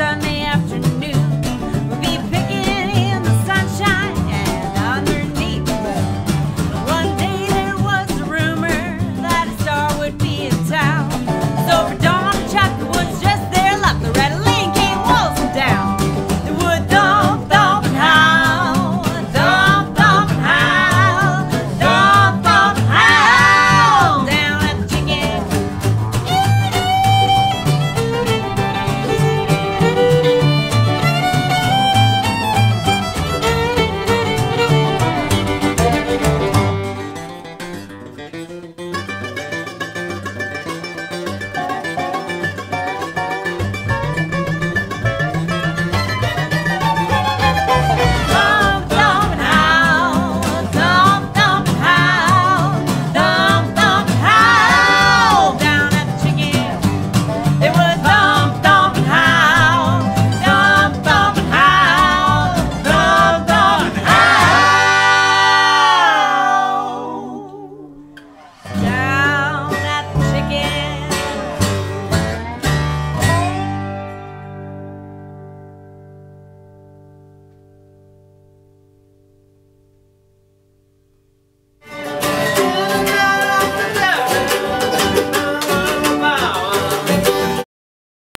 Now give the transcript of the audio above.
and